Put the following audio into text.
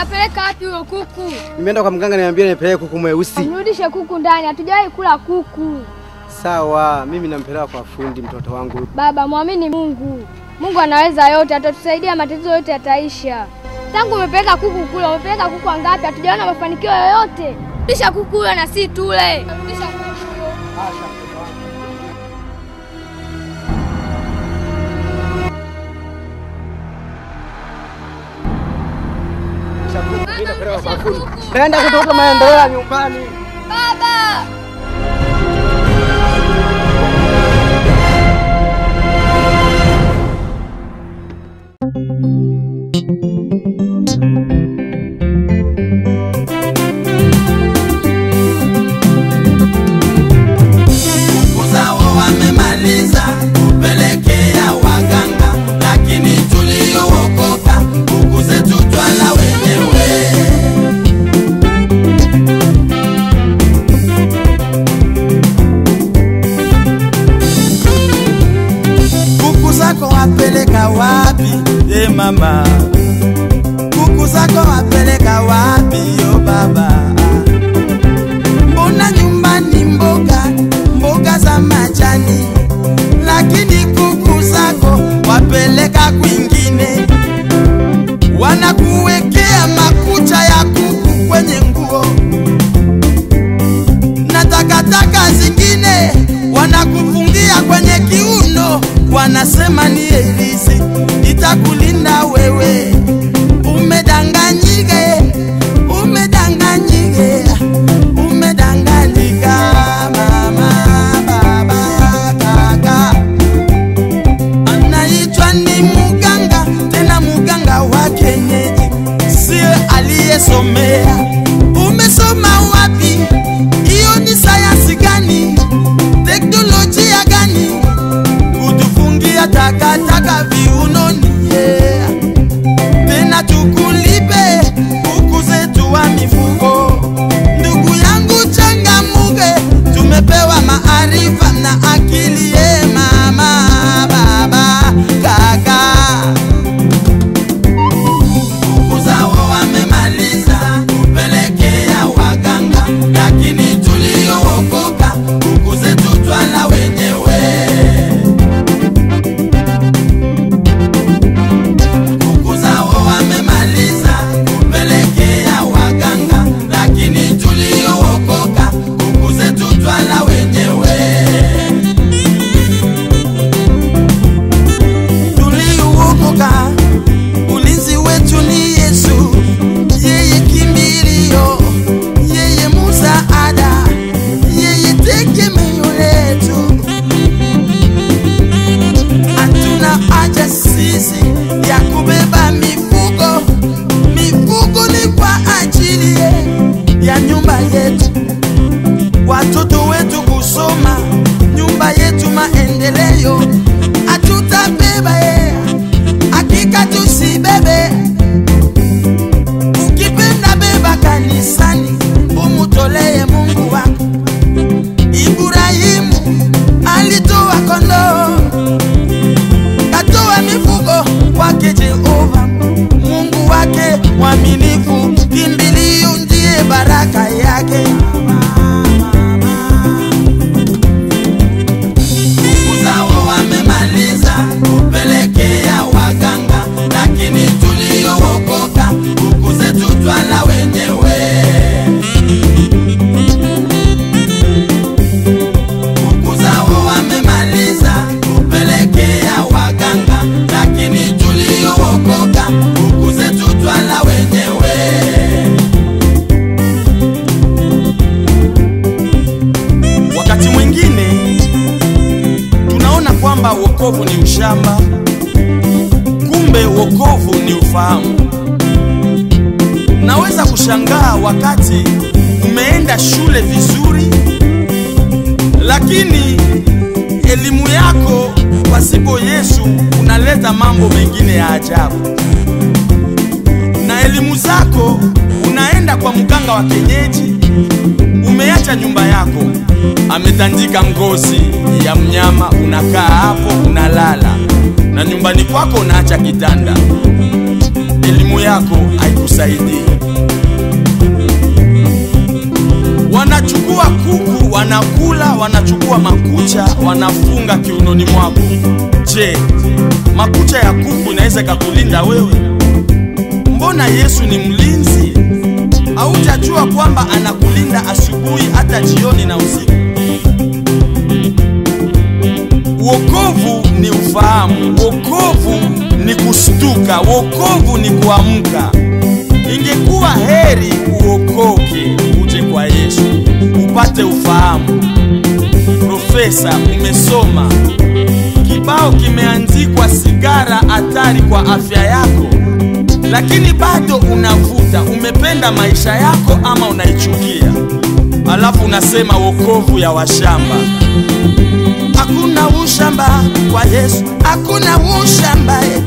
Unapeleka wapi huyo kuku? Nimeenda kwa mganga niambia nipeleke kuku mweusi. Mrudishe kuku ndani, hatujawahi kula kuku. Sawa, mimi nampeleka kwa fundi mtoto wangu. Baba, mwamini Mungu. Mungu anaweza yote, atatusaidia, matatizo yote yataisha. Tangu umepeleka kuku kule, umepeleka kuku wangapi? Hatujaona mafanikio yoyote. Rudisha kuku huyo na si tule. Rudisha kuku huyo. Mimi kutoka maendeleo ya nyumbani. Baba! Wapeleka wapi? E mama, kuku zako wapeleka wapi? Yo baba takataka viunoni, yeah. Tena tukulipe wokovu ni ushamba, kumbe wokovu ni ufahamu. Naweza kushangaa wakati umeenda shule vizuri, lakini elimu yako pasipo Yesu unaleta mambo mengine ya ajabu, na elimu zako unaenda kwa mganga wa kenyeji umeacha nyumba yako, ametandika ngozi ya mnyama, unakaa hapo unalala, na nyumbani kwako unaacha kitanda elimu yako haikusaidii. Wanachukua kuku, wanakula, wanachukua makucha, wanafunga kiunoni mwako. Je, makucha ya kuku inaweza ikakulinda wewe? Mbona Yesu ni mlinzi? Haujajua kwamba anakulinda asubuhi hata jioni na usiku? Kustuka, wokovu ni kuamka. Ingekuwa heri uokoke, uje kwa Yesu upate ufahamu. Profesa, umesoma, kibao kimeandikwa sigara hatari kwa afya yako, lakini bado unavuta. Umependa maisha yako ama unaichukia? Alafu unasema wokovu ya washamba. Hakuna ushamba kwa Yesu, hakuna ushamba. eh.